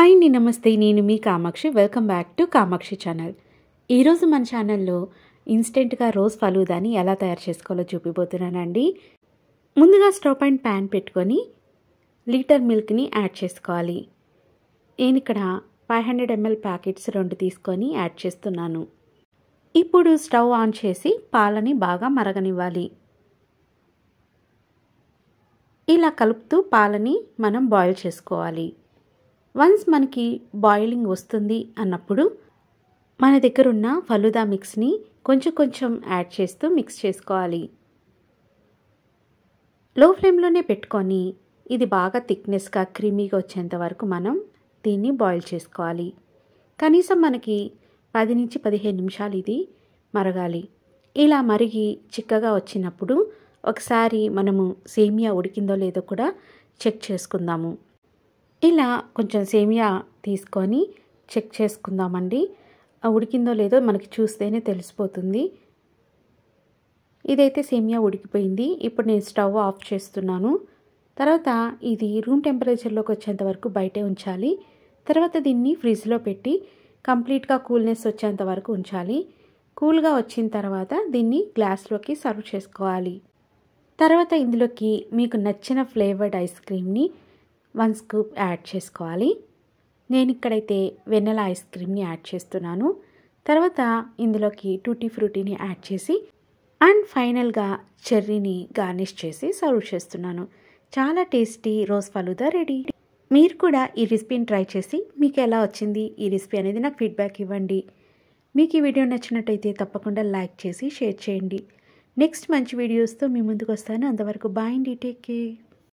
Hi అండి నమస్తే. నేను మీ Kamakshi. Welcome back to Kamakshi channel ఈరోజు మన ఛానల్లో ఇన్స్టెంట్గా రోజ్ ఫలూదాని ఎలా తయారు చేసుకోవాలో చూపిపోతున్నానండి ముందుగా స్టవ్ పైన ప్యాన్ పెట్టుకొని లీటర్ మిల్క్ని యాడ్ చేసుకోవాలి. నేను ఇక్కడ ఫైవ్ హండ్రెడ్ ఎంఎల్ ప్యాకెట్స్ రెండు తీసుకొని యాడ్ చేస్తున్నాను. ఇప్పుడు స్టవ్ ఆన్ చేసి పాలని బాగా మరగనివ్వాలి. ఇలా కలుపుతూ పాలని మనం బాయిల్ చేసుకోవాలి. వన్స్ మనకి బాయిలింగ్ వస్తుంది అన్నప్పుడు మన దగ్గర ఉన్న ఫలుదా మిక్స్ని కొంచెం కొంచెం యాడ్ చేస్తూ మిక్స్ చేసుకోవాలి. లో ఫ్లేమ్లోనే పెట్టుకొని ఇది బాగా థిక్నెస్గా క్రీమీగా వచ్చేంత వరకు మనం దీన్ని బాయిల్ చేసుకోవాలి. కనీసం మనకి పది నుంచి పదిహేను నిమిషాలు ఇది మరగాలి. ఇలా మరిగి చిక్కగా వచ్చినప్పుడు ఒకసారి మనము సేమియా ఉడికిందో లేదో కూడా చెక్ చేసుకుందాము. ఇలా కొంచెం సేమియా తీసుకొని చెక్ చేసుకుందామండి. ఉడికిందో లేదో మనకి చూస్తేనే తెలిసిపోతుంది. ఇదైతే సేమియా ఉడికిపోయింది. ఇప్పుడు నేను స్టవ్ ఆఫ్ చేస్తున్నాను. తర్వాత ఇది రూమ్ టెంపరేచర్లోకి వచ్చేంత వరకు బయటే ఉంచాలి. తర్వాత దీన్ని ఫ్రిడ్జ్లో పెట్టి కంప్లీట్గా కూల్నెస్ వచ్చేంత వరకు ఉంచాలి. కూల్గా వచ్చిన తర్వాత దీన్ని గ్లాస్లోకి సర్వ్ చేసుకోవాలి. తర్వాత ఇందులోకి మీకు నచ్చిన ఫ్లేవర్డ్ ఐస్ క్రీమ్ని వన్ స్కూప్ యాడ్ చేసుకోవాలి. నేను ఇక్కడైతే వెన్నెల ఐస్ క్రీమ్ని యాడ్ చేస్తున్నాను. తర్వాత ఇందులోకి టూటీ ఫ్రూటీని యాడ్ చేసి అండ్ ఫైనల్గా చెర్రీని గార్నిష్ చేసి సర్వ్ చేస్తున్నాను. చాలా టేస్టీ రోజ్ ఫలుదా రెడీ. మీరు కూడా ఈ రెసిపీని ట్రై చేసి మీకు ఎలా వచ్చింది? ఈ రెసిపీ అనేది నాకు ఫీడ్బ్యాక్ ఇవ్వండి. మీకు ఈ వీడియో నచ్చినట్టయితే తప్పకుండా లైక్ చేసి షేర్ చేయండి. నెక్స్ట్ మంచి వీడియోస్తో మీ ముందుకు వస్తాను. అంతవరకు బాయ్ అండి. Take care.